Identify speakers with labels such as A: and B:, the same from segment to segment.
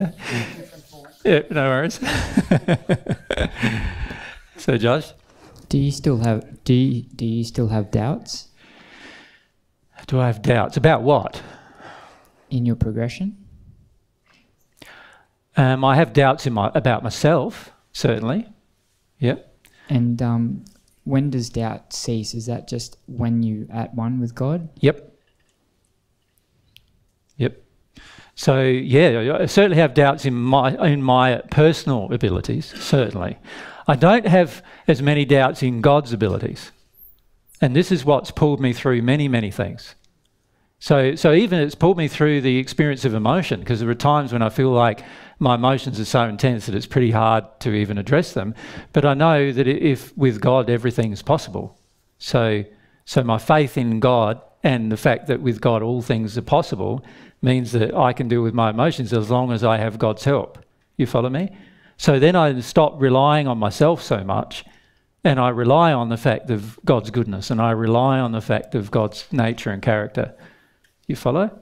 A: yeah, no worries. so, Josh,
B: Do you still have do you, do you still have doubts
A: do I have doubts about what?
B: in your progression?
A: Um, I have doubts in my about myself, certainly. Yep.
B: And um, when does doubt cease? Is that just when you at one with God?
A: Yep. Yep. So yeah, I certainly have doubts in my in my personal abilities. Certainly, I don't have as many doubts in God's abilities, and this is what's pulled me through many many things. So so even it's pulled me through the experience of emotion because there are times when I feel like my emotions are so intense that it's pretty hard to even address them. But I know that if with God everything is possible. So so my faith in God and the fact that with God all things are possible means that I can deal with my emotions as long as I have God's help. You follow me? So then I stop relying on myself so much and I rely on the fact of God's goodness and I rely on the fact of God's nature and character. You follow?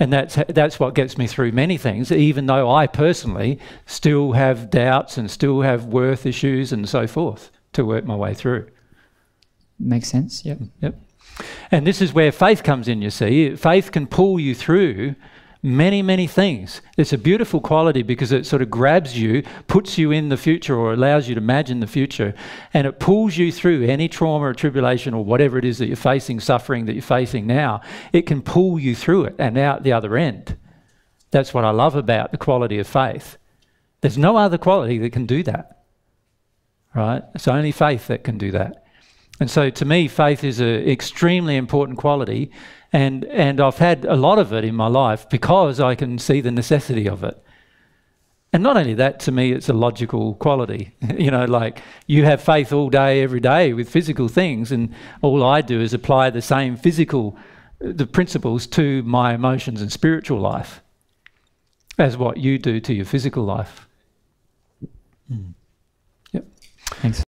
A: And that's, that's what gets me through many things, even though I personally still have doubts and still have worth issues and so forth to work my way through.
B: Makes sense. Yep.
A: Yep. And this is where faith comes in, you see. Faith can pull you through many, many things. It's a beautiful quality because it sort of grabs you, puts you in the future, or allows you to imagine the future, and it pulls you through any trauma or tribulation or whatever it is that you're facing, suffering that you're facing now. It can pull you through it and out the other end. That's what I love about the quality of faith. There's no other quality that can do that. Right? It's only faith that can do that. And so to me, faith is an extremely important quality, and, and I've had a lot of it in my life because I can see the necessity of it. And not only that, to me, it's a logical quality. you know, like you have faith all day, every day with physical things, and all I do is apply the same physical the principles to my emotions and spiritual life as what you do to your physical life. Mm. Yep.
B: Thanks.